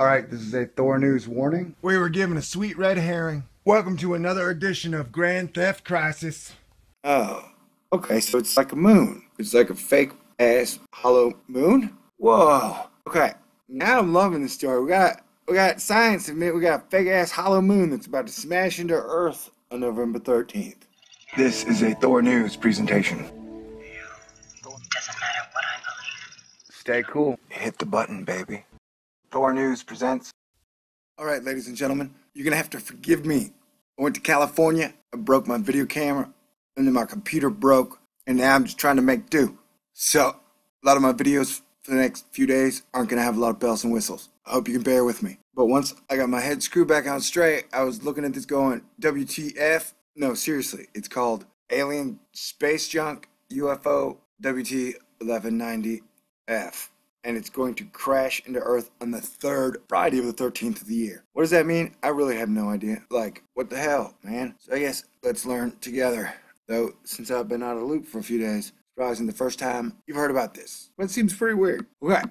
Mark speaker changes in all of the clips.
Speaker 1: All right, this is a Thor News warning. We were given a sweet red herring. Welcome to another edition of Grand Theft Crisis.
Speaker 2: Oh, okay, so it's like a moon. It's like a fake ass hollow moon? Whoa. Okay, now I'm loving this story. We got we got science admit we got a fake ass hollow moon that's about to smash into Earth on November 13th.
Speaker 1: This is a Thor News presentation.
Speaker 3: Doesn't matter what I believe.
Speaker 1: Stay cool. Hit the button, baby. Thor News presents.
Speaker 2: All right, ladies and gentlemen, you're gonna have to forgive me. I went to California, I broke my video camera, and then my computer broke, and now I'm just trying to make do. So, a lot of my videos for the next few days aren't gonna have a lot of bells and whistles. I hope you can bear with me. But once I got my head screwed back on straight, I was looking at this going, WTF? No, seriously, it's called Alien Space Junk UFO WT 1190F. And it's going to crash into Earth on the third Friday of the 13th of the year. What does that mean? I really have no idea. Like, what the hell, man? So I guess let's learn together. Though, since I've been out of the loop for a few days, probably the first time you've heard about this. But it seems pretty weird. Okay,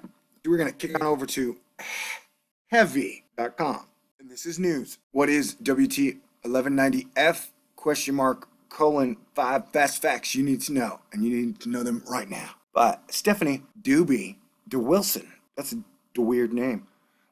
Speaker 2: we're going to kick on over to heavy.com. And this is news. What is WT 1190F? Question mark colon five fast facts you need to know, and you need to know them right now. But Stephanie Doobie DeWilson. That's a, weird name.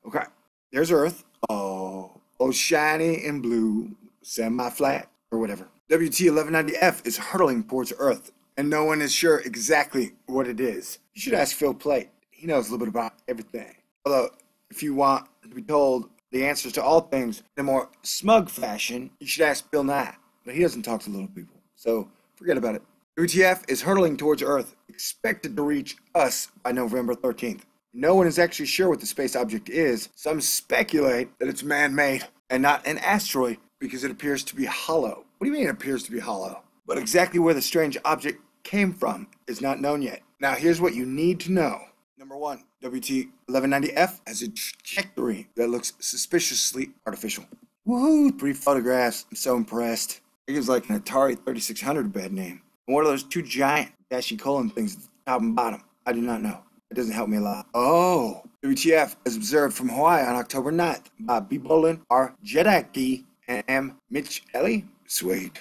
Speaker 2: Okay, there's Earth. Oh, oh, shiny and blue, semi-flat or whatever. WT 1190F is hurtling towards Earth, and no one is sure exactly what it is. You should ask Phil Plait. He knows a little bit about everything. Although, if you want to be told the answers to all things in a more smug fashion, you should ask Bill Nye. But he doesn't talk to little people, so forget about it. WTF is hurtling towards Earth, expected to reach us by November 13th. No one is actually sure what the space object is. Some speculate that it's man made and not an asteroid because it appears to be hollow. What do you mean it appears to be hollow? But exactly where the strange object came from is not known yet. Now, here's what you need to know. Number one, WT 1190F has a trajectory that looks suspiciously artificial. Woohoo! Three photographs. I'm so impressed. It gives like an Atari 3600 a bad name. What are those two giant dashy colon things at the top and bottom? I do not know. It doesn't help me a lot. Oh, WTF is observed from Hawaii on October 9th by B. Bolin, R. Jedicke, and M. Mitch Ellie. Sweet.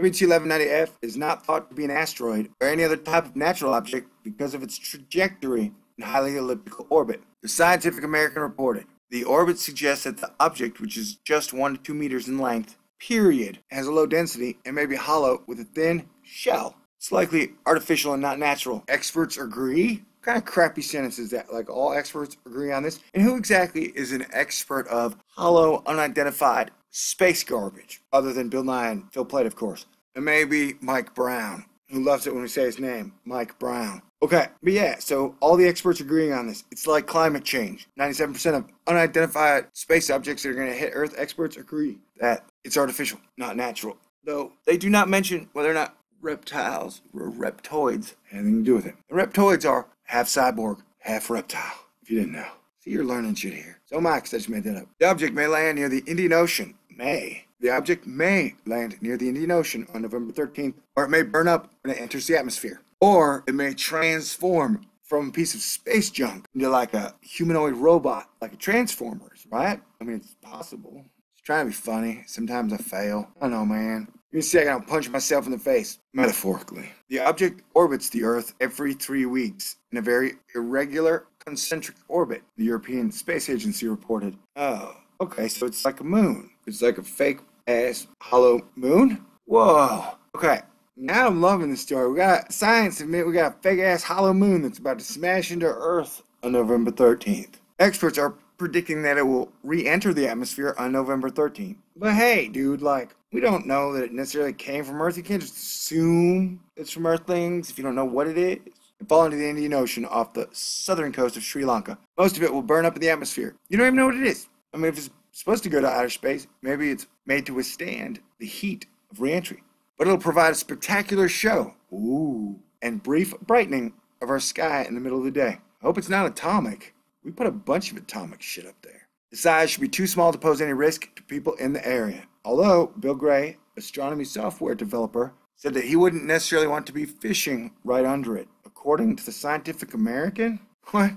Speaker 2: WT1190F is not thought to be an asteroid or any other type of natural object because of its trajectory and highly elliptical orbit. The Scientific American reported the orbit suggests that the object, which is just 1 to 2 meters in length, period, has a low density and may be hollow with a thin shell. It's likely artificial and not natural. Experts agree? Kind of crappy sentence is that? Like all experts agree on this? And who exactly is an expert of hollow, unidentified space garbage? Other than Bill Nye and Phil Plait, of course. And maybe Mike Brown, who loves it when we say his name, Mike Brown. Okay, but yeah, so all the experts agreeing on this. It's like climate change. 97% of unidentified space objects that are going to hit Earth experts agree that it's artificial, not natural. Though they do not mention whether or not reptiles or reptoids anything to do with it. And reptoids are half cyborg, half reptile, if you didn't know. See, you're learning shit here. So Max, I just made that up. The object may land near the Indian Ocean. May. The object may land near the Indian Ocean on November 13th, or it may burn up when it enters the atmosphere. Or it may transform from a piece of space junk into like a humanoid robot, like a Transformers, right? I mean, it's possible. Trying to be funny. Sometimes I fail. I know, man. Give me a second, I'll punch myself in the face, metaphorically. The object orbits the Earth every three weeks in a very irregular concentric orbit, the European Space Agency reported. Oh, okay, so it's like a moon. It's like a fake ass hollow moon? Whoa. Okay, now I'm loving this story. We got science admit we got a fake ass hollow moon that's about to smash into Earth on November 13th. Experts are predicting that it will re enter the atmosphere on November 13th. But hey, dude, like, we don't know that it necessarily came from Earth. You can't just assume it's from Earthlings if you don't know what it is. It fall into the Indian Ocean off the southern coast of Sri Lanka. Most of it will burn up in the atmosphere. You don't even know what it is. I mean, if it's supposed to go to outer space, maybe it's made to withstand the heat of reentry. But it'll provide a spectacular show. Ooh. And brief brightening of our sky in the middle of the day. I hope it's not atomic. We put a bunch of atomic shit up there. The size should be too small to pose any risk to people in the area. Although Bill Gray, astronomy software developer, said that he wouldn't necessarily want to be fishing right under it. According to the Scientific American? What?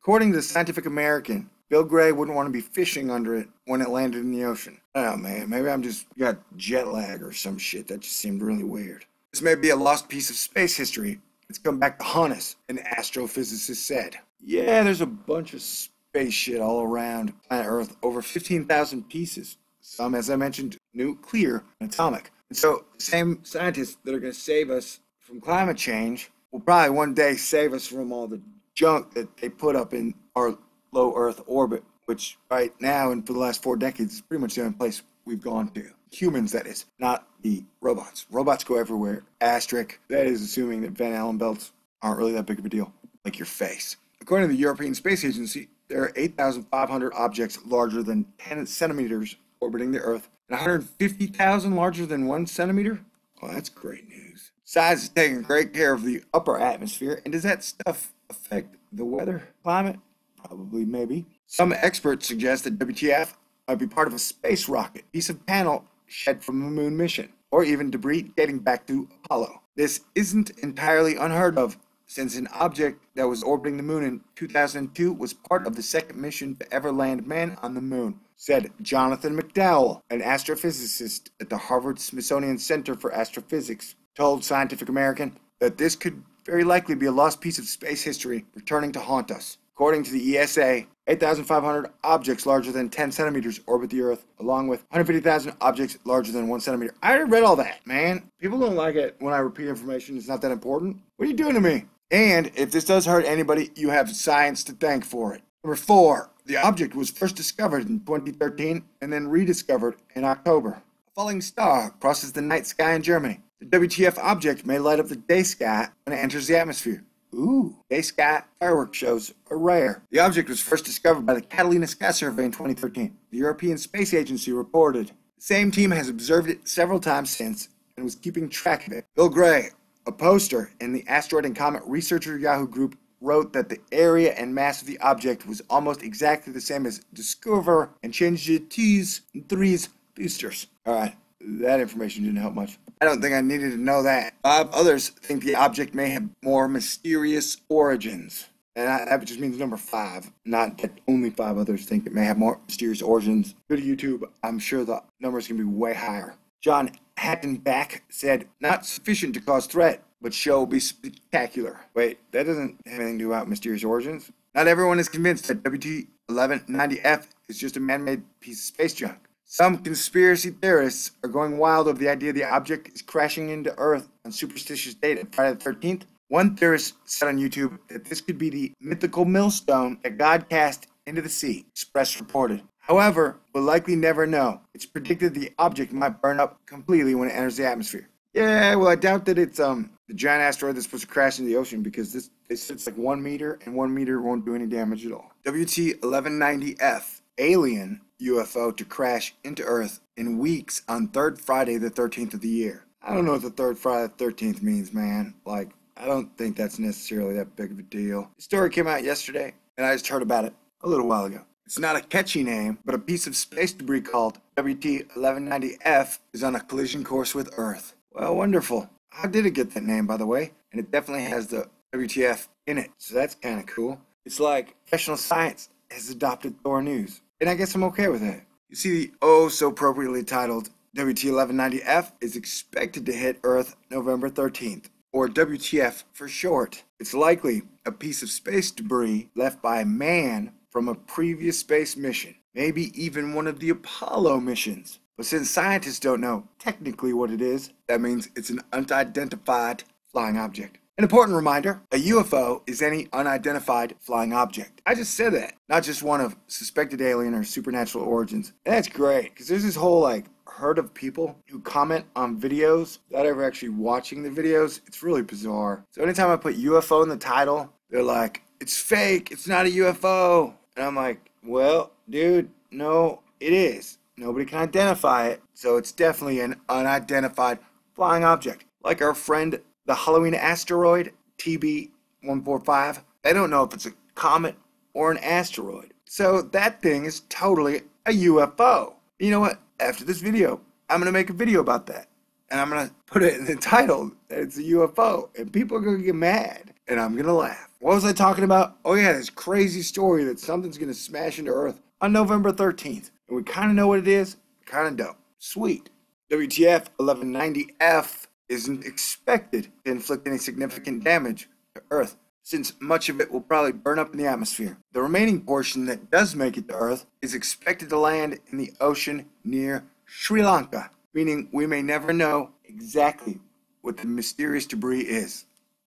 Speaker 2: According to the Scientific American, Bill Gray wouldn't want to be fishing under it when it landed in the ocean. Know, man. Maybe I'm just got jet lag or some shit. That just seemed really weird. This may be a lost piece of space history. It's come back to haunt us, an astrophysicist said. Yeah, there's a bunch of space shit all around planet Earth, over 15,000 pieces. Some, as I mentioned, nuclear and atomic. And so, the same scientists that are going to save us from climate change will probably one day save us from all the junk that they put up in our low Earth orbit, which right now and for the last four decades is pretty much the only place we've gone to. Humans, that is, not the robots. Robots go everywhere. Asterisk. That is assuming that Van Allen belts aren't really that big of a deal, like your face. According to the European Space Agency, there are 8,500 objects larger than 10 centimeters orbiting the Earth, and 150,000 larger than one centimeter. Well, that's great news. Science is taking great care of the upper atmosphere, and does that stuff affect the weather, climate? Probably, maybe. Some experts suggest that WTF might be part of a space rocket, piece of panel shed from a moon mission, or even debris dating back to Apollo. This isn't entirely unheard of, since an object that was orbiting the moon in 2002 was part of the second mission to ever land man on the moon, said Jonathan McDowell, an astrophysicist at the Harvard Smithsonian Center for Astrophysics, told Scientific American that this could very likely be a lost piece of space history returning to haunt us. According to the ESA, 8,500 objects larger than 10 centimeters orbit the Earth, along with 150,000 objects larger than 1 centimeter. I already read all that, man. People don't like it when I repeat information. It's not that important. What are you doing to me? And if this does hurt anybody, you have science to thank for it. Number four, the object was first discovered in 2013 and then rediscovered in October. A falling star crosses the night sky in Germany. The WTF object may light up the day sky when it enters the atmosphere. Ooh, day sky fireworks shows are rare. The object was first discovered by the Catalina Sky Survey in 2013. The European Space Agency reported. The same team has observed it several times since and was keeping track of it. Bill Gray, a poster in the Asteroid and Comet Researcher Yahoo group, wrote that the area and mass of the object was almost exactly the same as Discover and changed it T's and threes boosters. All right, that information didn't help much. I don't think I needed to know that. Five others think the object may have more mysterious origins. And I, that just means number five, not that only five others think it may have more mysterious origins. Go to YouTube, I'm sure the numbers can be way higher. John Hattenback said, not sufficient to cause threat, but show be spectacular. Wait, that doesn't have anything to do about mysterious origins? Not everyone is convinced that WT 1190F is just a man made piece of space junk. Some conspiracy theorists are going wild over the idea the object is crashing into Earth on superstitious date at Friday the 13th. One theorist said on YouTube that this could be the mythical millstone that God cast into the sea, Express reported. However, we'll likely never know. It's predicted the object might burn up completely when it enters the atmosphere. Yeah, well, I doubt that it's um the giant asteroid that's supposed to crash into the ocean because this they said it's like one meter and one meter won't do any damage at all. WT 1190F alien UFO to crash into Earth in weeks on third Friday the 13th of the year. I don't know what the third Friday the 13th means, man. Like, I don't think that's necessarily that big of a deal. The story came out yesterday, and I just heard about it a little while ago. It's not a catchy name, but a piece of space debris called WT 1190F is on a collision course with Earth. Well, wonderful. How did it get that name, by the way? And it definitely has the WTF in it, so that's kind of cool. It's like professional science has adopted Thor News. And I guess I'm okay with it. You see, the oh so appropriately titled WT1190F is expected to hit Earth November 13th, or WTF for short. It's likely a piece of space debris left by man from a previous space mission, maybe even one of the Apollo missions. But since scientists don't know technically what it is, that means it's an unidentified flying object. An important reminder a UFO is any unidentified flying object. I just said that, not just one of suspected alien or supernatural origins. And that's great, because there's this whole like herd of people who comment on videos without ever actually watching the videos. It's really bizarre. So anytime I put UFO in the title, they're like, it's fake, it's not a UFO. And I'm like, well, dude, no, it is. Nobody can identify it, so it's definitely an unidentified flying object. Like our friend the Halloween asteroid, TB145, they don't know if it's a comet or an asteroid. So that thing is totally a UFO. You know what? After this video, I'm going to make a video about that. And I'm going to put it in the title it's a UFO. And people are going to get mad. and I'm gonna laugh. What was I talking about? Oh yeah, this crazy story that something's gonna smash into Earth on November 13th. And we kinda know what it is, kinda don't. Sweet. WTF 1190F isn't expected to inflict any significant damage to Earth, since much of it will probably burn up in the atmosphere. The remaining portion that does make it to Earth is expected to land in the ocean near Sri Lanka, meaning we may never know exactly what the mysterious debris is.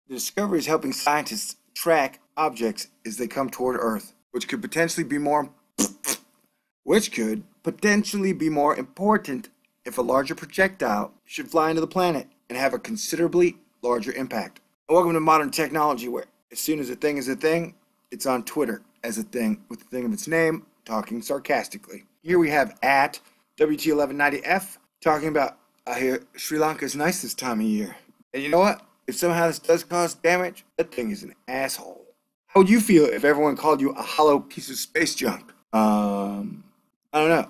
Speaker 2: The discovery is helping scientists track objects as they come toward Earth, which could potentially be more which could potentially be more important if a larger projectile should fly into the planet and have a considerably larger impact. Welcome to modern technology where as soon as a thing is a thing, it's on Twitter as a thing with the thing of its name, talking sarcastically. Here we have at WT1190F talking about I hear Sri Lanka is nice this time of year. And you know what? If somehow this does cause damage, that thing is an asshole. How would you feel if everyone called you a hollow piece of space junk? Um, I don't know.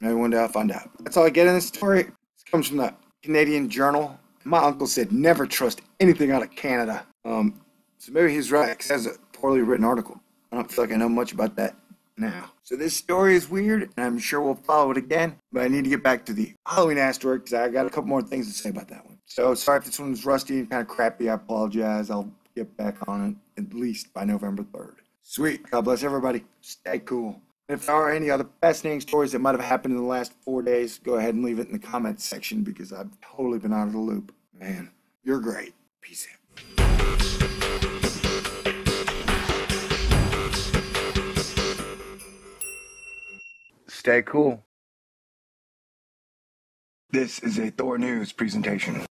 Speaker 2: Maybe one day I'll find out. That's all I get in this story. This comes from the Canadian Journal. My uncle said never trust anything out of Canada. Um, so maybe he's right, because that's a poorly written article. I don't feel like I know much about that now. So this story is weird, and I'm sure we'll follow it again. But I need to get back to the Halloween asteroid because I got a couple more things to say about that one. So sorry if this one's rusty and kind of crappy. I apologize. I'll get back on it at least by November 3rd. Sweet. God bless everybody. Stay cool. If there are any other fascinating stories that might have happened in the last four days, go ahead and leave it in the comments section because I've totally been out of the loop. Man, you're great. Peace out.
Speaker 1: Stay cool. This is a Thor News presentation.